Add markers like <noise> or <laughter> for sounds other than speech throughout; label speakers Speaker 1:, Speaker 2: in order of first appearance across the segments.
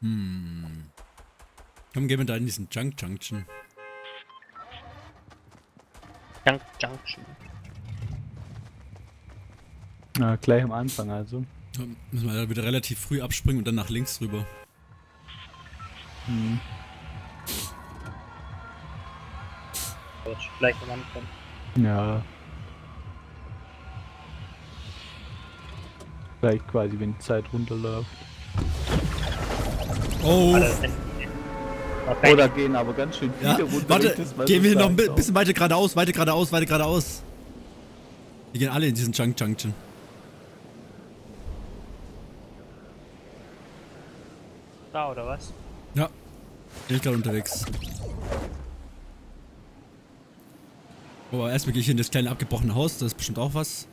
Speaker 1: Hm. Komm, gehen wir da in diesen Junk Junction.
Speaker 2: Junk Junction.
Speaker 3: Na, gleich am Anfang also.
Speaker 1: Da müssen wir da wieder relativ früh abspringen und dann nach links rüber.
Speaker 3: Hm.
Speaker 2: Vielleicht am Anfang.
Speaker 3: Ja. Gleich quasi, wenn die Zeit runterläuft.
Speaker 1: Oh!
Speaker 3: Oder gehen aber ganz schön viele
Speaker 1: Ja,
Speaker 3: runter.
Speaker 1: warte, gehen wir hier noch ein bisschen weiter geradeaus, weiter geradeaus, weiter geradeaus. Wir gehen alle in diesen Junk Junction.
Speaker 2: Da oder was?
Speaker 1: Ja. Bin ich gerade unterwegs. Oh, aber erstmal gehe ich in das kleine abgebrochene Haus, da ist bestimmt auch was.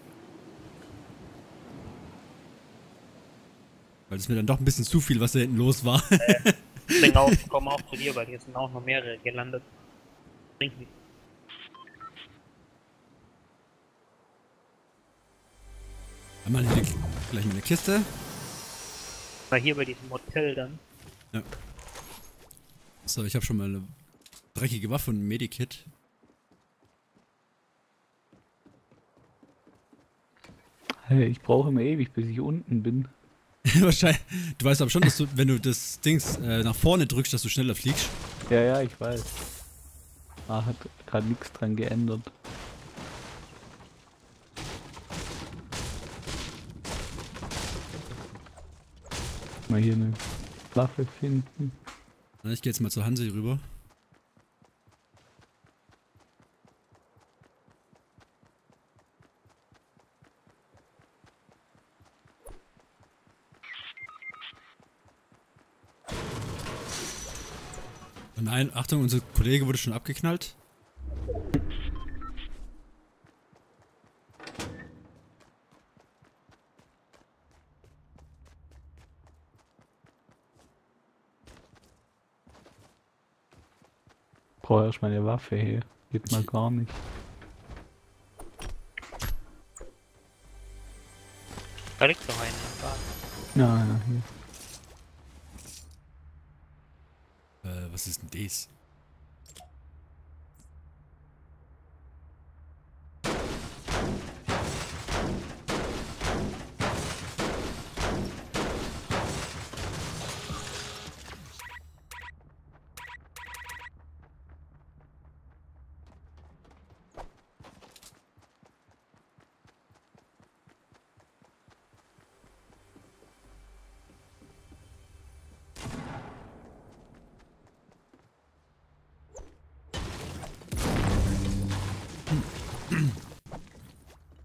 Speaker 1: Weil es mir dann doch ein bisschen zu viel, was da hinten los war.
Speaker 2: Spring auf, komm auch zu dir, weil hier sind auch noch mehrere gelandet. Bringt nichts.
Speaker 1: Einmal hier gleich mal eine Kiste.
Speaker 2: Mal hier bei diesem Hotel dann.
Speaker 1: So, ich habe schon mal eine dreckige Waffe und ein Medikit.
Speaker 3: Hey, ich brauche immer ewig, bis ich unten bin. <laughs>
Speaker 1: Wahrscheinlich. Du weißt aber schon, dass du, wenn du das Dings äh, nach vorne drückst, dass du schneller fliegst.
Speaker 3: Ja, ja, ich weiß. Ah, hat gerade nichts dran geändert. Mal hier eine Waffe finden.
Speaker 1: Ich gehe jetzt mal zur Hansi rüber. Nein, Achtung, unser Kollege wurde schon abgeknallt.
Speaker 3: Brauche erst meine Waffe hier. Geht mal gar nicht.
Speaker 2: Da liegt noch einer.
Speaker 3: Ja, ja, hier.
Speaker 1: Was ist denn das?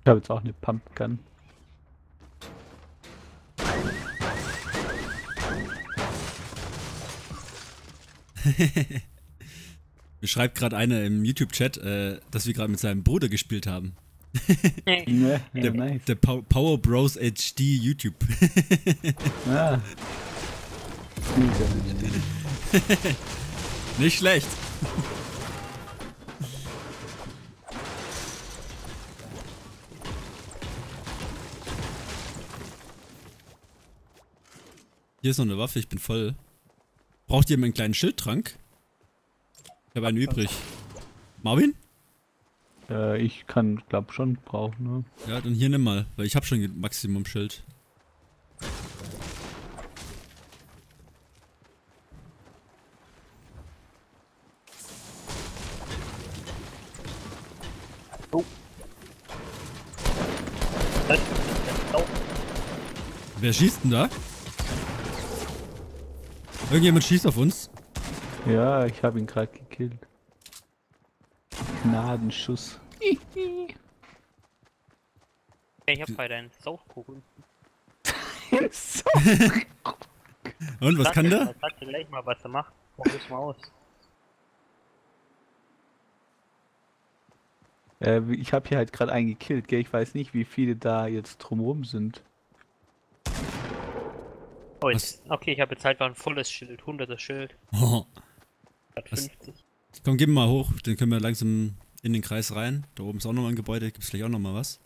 Speaker 3: Ich habe jetzt auch eine Pumpgun. <laughs>
Speaker 1: Mir schreibt gerade einer im YouTube-Chat, äh, dass wir gerade mit seinem Bruder gespielt haben.
Speaker 3: Ja, ja,
Speaker 1: Der,
Speaker 3: nice.
Speaker 1: der Pow Power Bros HD YouTube. <laughs>
Speaker 3: Ah. <laughs>
Speaker 1: Nicht schlecht. Hier ist noch eine Waffe, ich bin voll. Braucht ihr einen kleinen Schildtrank? Ich habe einen übrig. Marvin?
Speaker 3: Äh, ich kann, glaub schon brauchen, ne?
Speaker 1: Ja, dann hier nimm mal, weil ich habe schon Maximum Schild.
Speaker 2: Oh,
Speaker 1: Wer schießt denn da? Irgendjemand schießt auf uns.
Speaker 3: Ja, ich habe ihn gerade gekillt. Gnadenschuss. <laughs>
Speaker 2: ich hab bei deinen
Speaker 3: so.
Speaker 1: Und, was kann der?
Speaker 2: Sag dir gleich mal, was er macht. Probier's mal aus.
Speaker 3: äh, ich habe hier halt gerade einen gekillt, gell? Ich weiß nicht, wie viele da jetzt drumrum sind.
Speaker 2: Oh, jetzt, okay, ich habe bezahlt, war ein volles Schild, 100er Schild. <laughs>
Speaker 1: Oh.
Speaker 2: 50.
Speaker 1: Komm, gib mal hoch, dann können wir langsam in den Kreis rein. Da oben ist auch nochmal ein Gebäude, gibt es vielleicht auch nochmal was.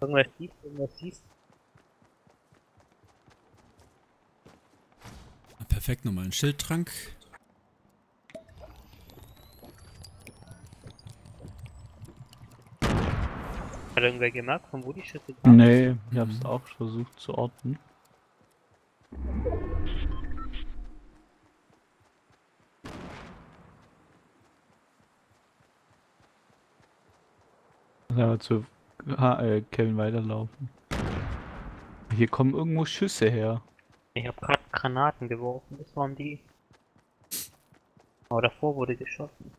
Speaker 2: Irgendwas siehst, irgendwas siehst.
Speaker 1: Ah, perfekt, nochmal ein Schildtrank.
Speaker 2: Hat irgendwer gemerkt, von wo die Schüsse kamen?
Speaker 3: Nee, ich hab's auch versucht zu orten. Ja, zu ha äh, Kevin weiterlaufen. Hier kommen irgendwo Schüsse her.
Speaker 2: Ich habe gerade Granaten geworfen, das waren die. Aber davor wurde geschossen.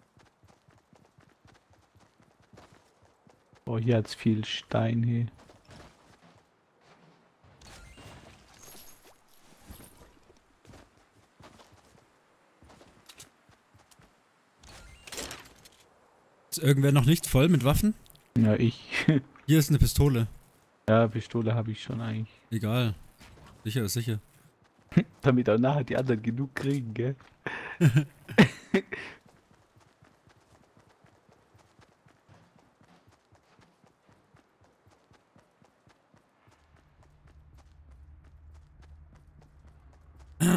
Speaker 3: Oh, hier hat's viel Stein hier.
Speaker 1: Ist irgendwer noch nicht voll mit Waffen?
Speaker 3: Ja, ich. <laughs>
Speaker 1: Hier ist eine Pistole.
Speaker 3: ja, Pistole habe ich schon eigentlich.
Speaker 1: Egal. Sicher ist sicher. <laughs>
Speaker 3: Damit auch nachher die anderen genug kriegen, gell? <laughs>
Speaker 1: So,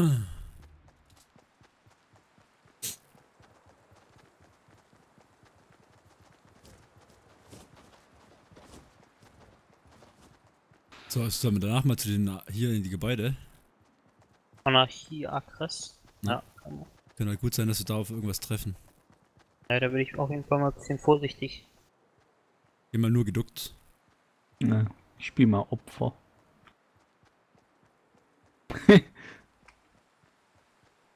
Speaker 1: sollen wir danach mal zu den hier in die Gebäude?
Speaker 2: Anarchie, Aggress.
Speaker 1: Ja.
Speaker 2: Kann man.
Speaker 1: Kann halt gut sein, dass wir da auf irgendwas treffen.
Speaker 2: ja, da bin ich auf jeden Fall mal ein bisschen vorsichtig.
Speaker 1: Geh mal nur geduckt.
Speaker 3: Ja, ich spiel mal Opfer. <laughs>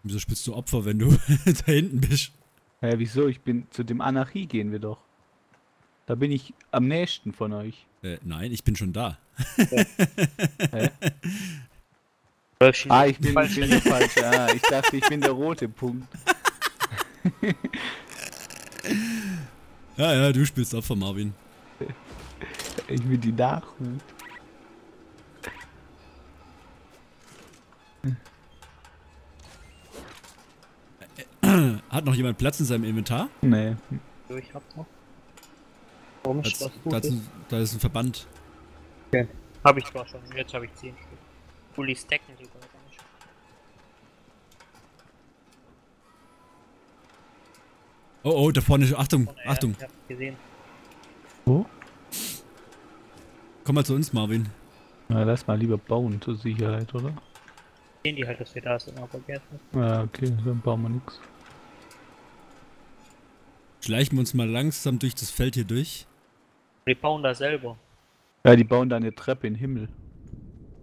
Speaker 1: Wieso spielst du Opfer, wenn du <laughs> da hinten bist?
Speaker 3: Hä, wieso? Ich bin zu dem Anarchie gehen wir doch. Da bin ich am nächsten von euch.
Speaker 1: Äh, nein, ich bin schon da. <laughs>
Speaker 3: Hä?
Speaker 2: Du
Speaker 3: Ah, ich bin, ich
Speaker 2: falsche
Speaker 3: bin der falsche. Ah, ich dachte, ich bin der rote Punkt. <laughs>
Speaker 1: Ja, ja, du spielst Opfer, Marvin.
Speaker 3: Ich bin die Nachhut.
Speaker 1: Hat noch jemand Platz in seinem Inventar?
Speaker 3: Nee.
Speaker 2: Richtung. Ich hab noch. Warum ist
Speaker 1: Da,
Speaker 2: das
Speaker 1: da,
Speaker 2: gut?
Speaker 1: ist ein, da ist ein Verband.
Speaker 2: Hab ich zwar schon, jetzt habe ich 10 Stück. Fully stacken sogar gar nicht.
Speaker 1: Oh, oh, da vorne, Achtung,
Speaker 2: Oh, ja,
Speaker 1: Achtung.
Speaker 2: Ich hab gesehen.
Speaker 3: Wo?
Speaker 1: Komm mal zu uns, Marvin.
Speaker 3: Na, lass mal lieber bauen zur Sicherheit, oder?
Speaker 2: Sehen die halt, dass wir da sind, aber vergessen.
Speaker 3: Ja, okay, dann bauen wir nix.
Speaker 1: Schleichen wir uns mal langsam durch das Feld hier durch.
Speaker 2: Die bauen da selber.
Speaker 3: Ja, die bauen da eine Treppe in den Himmel.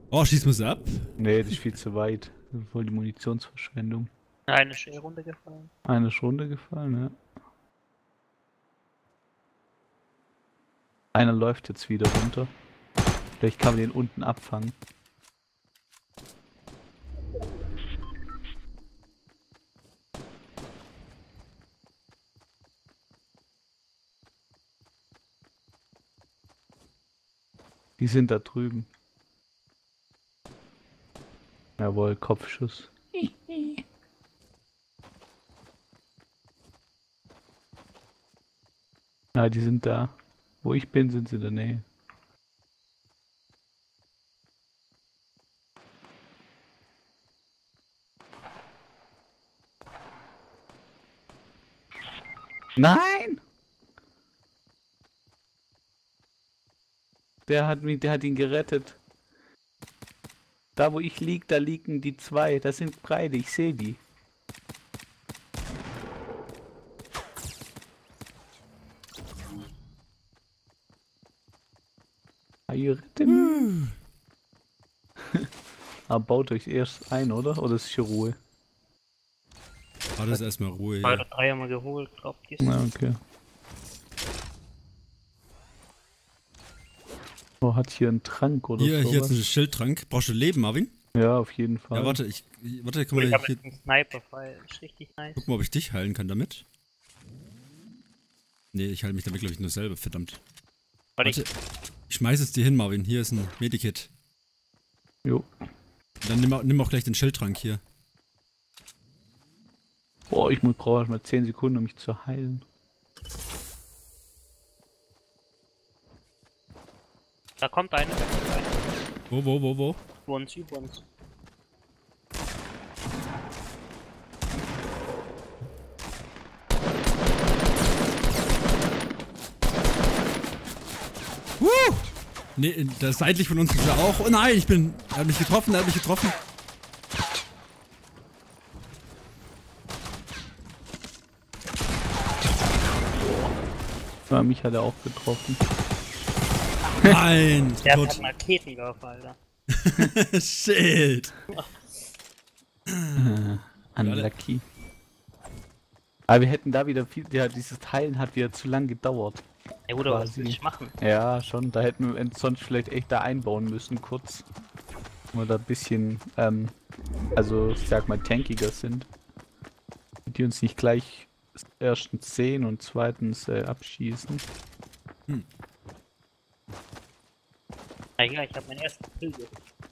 Speaker 1: Oh, schießen wir sie ab?
Speaker 3: Nee, das ist viel zu weit. Das ist voll die Munitionsverschwendung.
Speaker 2: Eine ist eh runtergefallen.
Speaker 3: Eine ist runtergefallen, ja. Einer läuft jetzt wieder runter. Vielleicht kann man den unten abfangen. Die sind da drüben. Jawohl, Kopfschuss. <laughs> Ja, die sind da. Wo ich bin, sind sie in der Nähe. Nein! Der hat mich, der hat ihn gerettet. Da wo ich lieg, da liegen die zwei. Das sind beide, ich sehe die. <laughs> Ah, ihr rettet mich. Aber baut euch erst ein, oder? Oder ist hier Ruhe?
Speaker 1: War das erstmal Ruhe
Speaker 2: oder drei haben wir geholt, glaub ich.
Speaker 3: Na, okay. Oh, hat hier einen Trank oder
Speaker 1: Hier, hier
Speaker 3: sowas?
Speaker 1: ist ein Schildtrank. Brauchst du Leben, Marvin?
Speaker 3: Ja, auf jeden Fall.
Speaker 1: Ja, warte, ich, ich- warte, guck
Speaker 2: Ich
Speaker 1: mal,
Speaker 2: habe
Speaker 1: hier,
Speaker 2: einen Sniper ist richtig nice.
Speaker 1: guck mal, ob ich dich heilen kann damit. Nee, ich heile mich damit, glaube ich, nur selber, verdammt.
Speaker 2: Warte, ich,
Speaker 1: Warte, ich schmeiß es dir hin, Marvin. Hier ist ein Medikit.
Speaker 3: Jo.
Speaker 1: Dann nimm, auch- nimm auch gleich den Schildtrank hier.
Speaker 3: Boah, ich muss brauche mal 10 Sekunden, um mich zu heilen.
Speaker 2: Da kommt eine, da kommt eine.
Speaker 1: Wo, wo, wo, wo?
Speaker 2: Über uns, über uns.
Speaker 1: Woo! Nee, das seitlich von uns ist er auch. Oh nein, ich bin. Er hat mich getroffen, er hat mich getroffen.
Speaker 3: Ja, mich hat er auch getroffen.
Speaker 1: Nein! <laughs>
Speaker 2: Der hat einen Raketenwerfer, Alter. <laughs>
Speaker 1: Shit!
Speaker 3: Unlucky. Aber wir hätten da wieder viel. Ja, dieses Teilen hat wieder zu lang gedauert.
Speaker 2: Ja, oder was
Speaker 3: Quasi.
Speaker 2: will ich machen?
Speaker 3: Ja, schon. Da hätten wir sonst vielleicht echt da einbauen müssen, kurz. Oder ein bisschen, ähm, also ich sag mal, tankiger sind. Die uns nicht gleich erstens sehen und zweitens äh, abschießen.
Speaker 2: Na ja, ich habe meinen ersten Kill. gemacht.